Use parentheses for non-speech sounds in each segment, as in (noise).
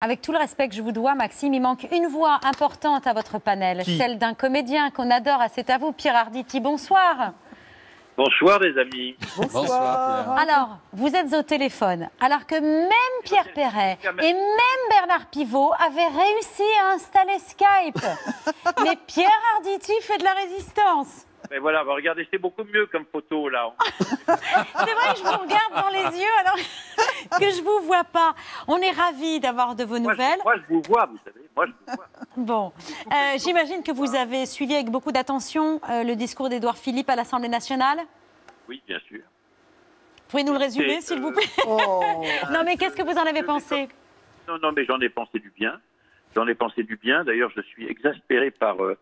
Avec tout le respect que je vous dois, Maxime, il manque une voix importante à votre panel, Qui celle d'un comédien qu'on adore. Ah, C'est à vous, Pierre Arditi. Bonsoir. Bonsoir les amis. Bonsoir, Alors, vous êtes au téléphone, alors que même Pierre Perret et même Bernard Pivot avaient réussi à installer Skype. (laughs) Mais Pierre Arditi fait de la résistance. Mais voilà, bah, regardez, c'est beaucoup mieux comme photo là. (laughs) C'est vrai que je vous regarde dans les yeux alors (laughs) que je vous vois pas. On est ravis d'avoir de vos Moi, je- nouvelles. Moi, je vous vois, vous savez. Moi, je vous vois. Bon, Euh, j'imagine que vous avez suivi avec beaucoup d'attention euh, le discours d'Édouard Philippe à l'Assemblée nationale. Oui, bien sûr. Pouvez nous le résumer, Et, s'il euh, vous plaît (laughs) Non, mais qu'est-ce que vous en avez pensé Non, non, mais j'en ai pensé du bien. J'en ai pensé du bien. D'ailleurs, je suis exaspéré par euh, euh,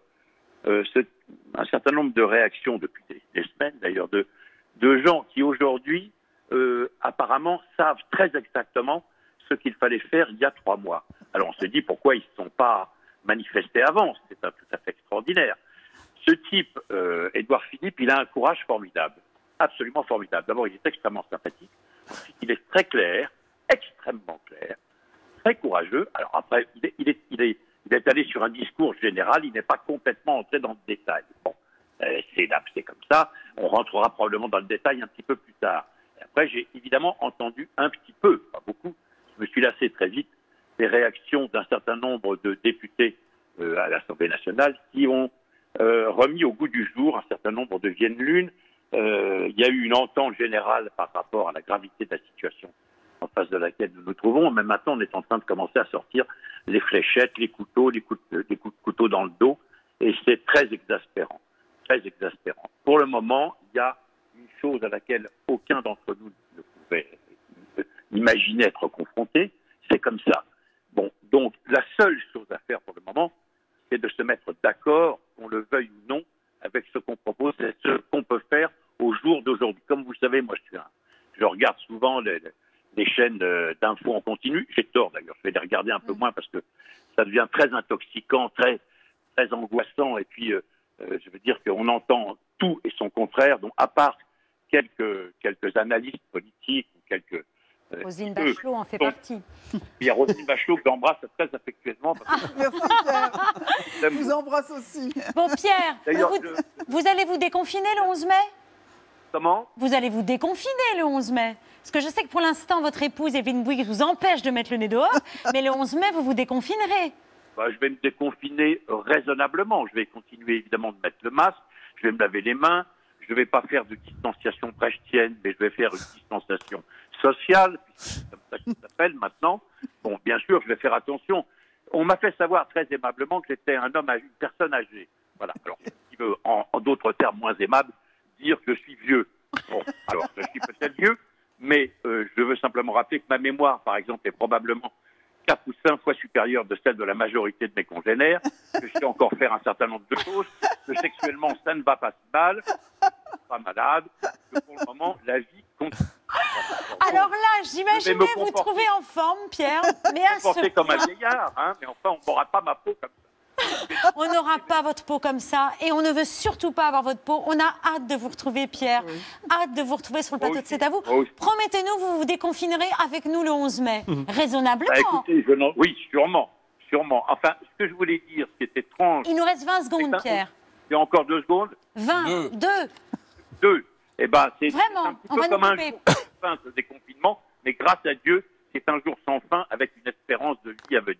un certain nombre de réactions depuis des, semaines, d'ailleurs, de, gens qui aujourd'hui, euh, apparemment, savent très exactement ce qu'il fallait faire il y a trois mois. Alors, on se dit pourquoi ils ne sont pas manifestés avant? C'est tout à fait extraordinaire. Ce type, euh, Édouard Philippe, il a un courage formidable, absolument formidable. D'abord, il est extrêmement sympathique. Il est très clair, extrêmement clair très courageux. Alors après, il est, il est allé sur un discours général, il n'est pas complètement entré dans le détail. Bon, euh, c'est comme ça. On rentrera probablement dans le détail un petit peu plus tard. Après, j'ai évidemment entendu un petit peu, pas beaucoup, je me suis lassé très vite, des réactions d'un certain nombre de députés euh, à l'Assemblée nationale qui ont euh, remis au goût du jour un certain nombre de Vienne Lune. Euh, il y a eu une entente générale par rapport à la gravité de la situation face de laquelle nous nous trouvons. Mais maintenant, on est en train de commencer à sortir les fléchettes, les couteaux, les coups de, couteau dans le dos. Et c'est très exaspérant. Très exaspérant. Pour le moment, il y a une chose à laquelle aucun d'entre nous ne pouvait imaginer être confronté. C'est comme ça. Bon, donc la seule chose à faire pour le moment, c'est de se mettre d'accord, qu'on le veuille ou non, avec ce qu'on propose, c'est ce qu'on peut faire au jour d'aujourd'hui. Comme vous le savez, moi, je suis je regarde souvent les- les chaînes euh, d'infos en continu. J'ai tort d'ailleurs, je vais les regarder un peu moins parce que ça devient très intoxicant, très, très angoissant. Et puis, euh, euh, je veux dire qu'on entend tout et son contraire. Donc, à part quelques, quelques analystes politiques ou quelques. euh, eux, Bachelot en fait Bon. partie. (laughs) Il y a Roselyne Bachelot que j'embrasse très affectueusement. Parce que Merci Pierre. Je vous embrasse aussi. Bon, Pierre, D'ailleurs, vous, je- vous allez vous déconfiner le 11 mai? Comment? Vous allez vous déconfiner le 11 mai Parce que je sais que pour l'instant, votre épouse Evelyne Bouygues vous empêche de mettre le nez dehors, (laughs) mais le 11 mai, vous vous déconfinerez. Bah, je vais me déconfiner raisonnablement. Je vais continuer évidemment de mettre le masque. Je vais me laver les mains. Je ne vais pas faire de distanciation brechtienne, mais je vais faire une distanciation sociale, c'est comme ça qu'il s'appelle maintenant. Bon, bien sûr, je vais faire attention. On m'a fait savoir très aimablement que j'étais un homme, une personne âgée. Voilà. Alors, veut, en, en d'autres termes moins aimables, dire que je suis vieux. Bon, (laughs) alors, je suis peut-être vieux, mais euh, je veux simplement rappeler que ma mémoire, par exemple, est probablement quatre ou cinq fois supérieure de celle de la majorité de mes congénères, que je sais encore faire un certain nombre de choses, que sexuellement ça ne va pas si mal, je suis pas malade, que pour le moment la vie continue. Alors là, j'imaginais vous trouver en forme, Pierre, mais à ce comme un vieillard, hein, mais enfin on n'aura pas ma peau comme ça. (laughs) on n'aura pas votre peau comme ça, et on ne veut surtout pas avoir votre peau. On a hâte de vous retrouver, Pierre. Hâte de vous retrouver sur le plateau de. C'est à vous. Promettez-nous que vous vous déconfinerez avec nous le 11 mai. Raisonnablement. Bah, écoutez, je oui, sûrement, sûrement. Enfin, ce que je voulais dire, ce qui est étrange, Il nous reste 20 secondes, Pierre. il y a encore deux secondes, 20, Deux. 2. deux, eh ben, c'est un petit on peu va comme un jour sans fin, ce déconfinement, mais grâce à Dieu, c'est un jour sans fin avec une espérance de vie à venir.